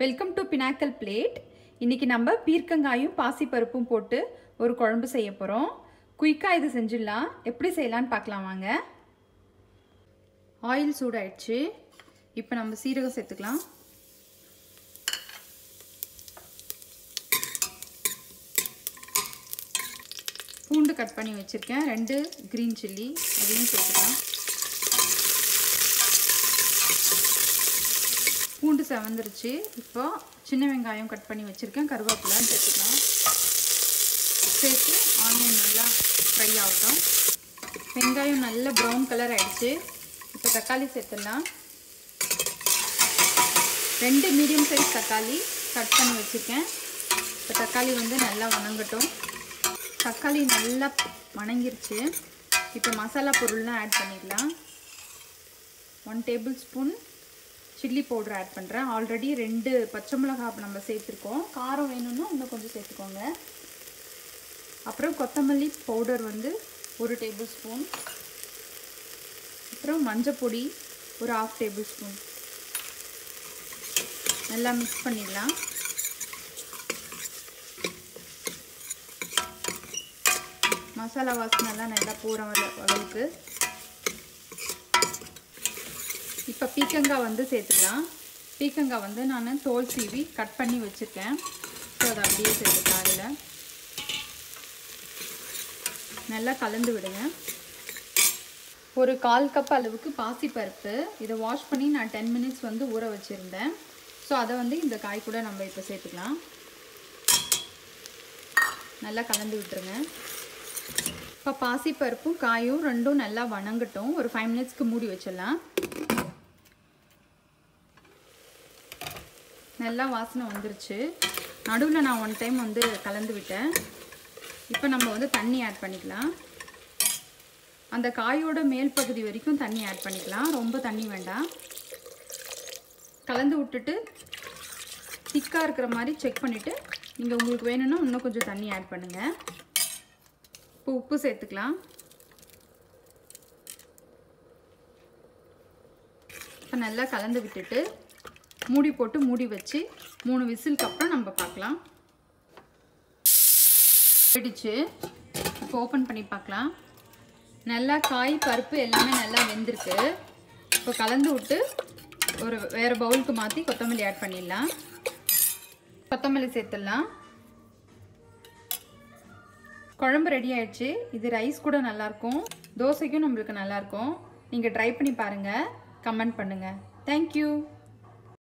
Welcome to pinnacle plate இன்றைக்கி நம்ம பீர்க்கங்காயும் பாசிப்பருப்பும் போட்டு ஒரு குழம்பு செய்ய போகிறோம் குயிக்காக இது செஞ்சிடலாம். எப்படி செய்யலான்னு பார்க்கலாம் வாங்க. ஆயில் சூடாயிடுச்சு. இப்போ நம்ம சீரகம் சேர்த்துக்கலாம். பூண்டு கட் பண்ணி வச்சுருக்கேன். ரெண்டு க்ரீன் சில்லி அதையும் சேர்த்துக்கலாம். செவந்துருச்சு. இப்போ சின்ன வெங்காயம் கட் பண்ணி வச்சுருக்கேன். கருவேப்பிலை சேர்த்துக்கலாம். சேர்த்து ஆனியன் நல்லா ஃப்ரை ஆகட்டும். வெங்காயம் நல்ல ப்ரௌன் கலர் ஆகிடுச்சு இப்போ தக்காளி சேர்த்துடலாம். ரெண்டு மீடியம் சைஸ் தக்காளி கட் பண்ணி வச்சுருக்கேன். இப்போ தக்காளி வந்து நல்லா வணங்கட்டும். தக்காளி நல்லா வணங்கிருச்சு. இப்போ மசாலா பொருள்லாம் ஆட் பண்ணிடலாம். One table spoon chilli powder add பண்ணுறேன் ஆல்ரெடி ரெண்டு பச்சை மிளகாய் நம்ம சேர்த்துருக்கோம். காரம் வேணும்னா இன்னும் கொஞ்சம் சேர்த்துக்கோங்க. அப்புறம் கொத்தமல்லி பவுடர் வந்து ஒரு டேபிள் ஸ்பூன் அப்புறம் மஞ்சப்பொடி ஒரு ஆஃப் டேபிள் ஸ்பூன் நல்லா மிக்ஸ் பண்ணிடலாம். மசாலா வாசனைலாம் நல்லா போகிற அளவுக்கு. இப்போ பீக்கங்காய் வந்து சேர்த்துக்கலாம். பீக்கங்காய் வந்து நான் தோல் சீவி கட் பண்ணி வச்சுருக்கேன். ஸோ அதை அப்படியே சேர்த்துக்கலாம் அதில். நல்லா கலந்து விடுங்க. ஒரு கால் கப் அளவுக்கு பாசிப்பருப்பு. இதை வாஷ் பண்ணி நான் டென் மினிட்ஸ் வந்து ஊற வச்சுருந்தேன். ஸோ அதை வந்து இந்த காய் கூட நம்ம இப்போ சேர்த்துக்கலாம். நல்லா கலந்து விட்டுருங்க. இப்போ பாசிப்பருப்பும் காயும் ரெண்டும் நல்லா வணங்கட்டும். ஒரு ஃபைவ் மினிட்ஸ்க்கு மூடி வச்சிடலாம். நல்லா வாசனை வந்துருச்சு. நடுவில் நான் ஒன் டைம் வந்து கலந்து விட்டேன். இப்போ நம்ம வந்து தண்ணி ஆட் பண்ணிக்கலாம். அந்த காயோட மேல் பகுதி வரைக்கும் தண்ணி ஆட் பண்ணிக்கலாம். ரொம்ப தண்ணி வேண்டாம். கலந்து விட்டுட்டு திக்காக இருக்கிற மாதிரி செக் பண்ணிவிட்டு நீங்கள் உங்களுக்கு வேணும்னா இன்னும் கொஞ்சம் தண்ணி ஆட் பண்ணுங்கள் இப்போ உப்பு சேர்த்துக்கலாம். இப்போ நல்லா கலந்து விட்டுட்டு மூடி போட்டு மூடி வச்சு மூணு விசிலுக்கு அப்புறம் நம்ம பார்க்கலாம். வெடிச்சு இப்போ ஓப்பன் பண்ணி பார்க்கலாம். நல்லா காய் பருப்பு எல்லாமே நல்லா வெந்திருக்கு. இப்போ கலந்து விட்டு ஒரு வேறு பவுலுக்கு மாற்றி கொத்தமல்லி ஆட் பண்ணிடலாம். கொத்தமல்லி சேர்த்துடலாம். குழம்பு ரெடி ஆயிடுச்சு. இது ரைஸ் கூட நல்லாயிருக்கும். தோசைக்கும் நம்மளுக்கு நல்லாயிருக்கும். நீங்கள் ட்ரை பண்ணி பாருங்கள் கமெண்ட் பண்ணுங்கள் தேங்க்யூ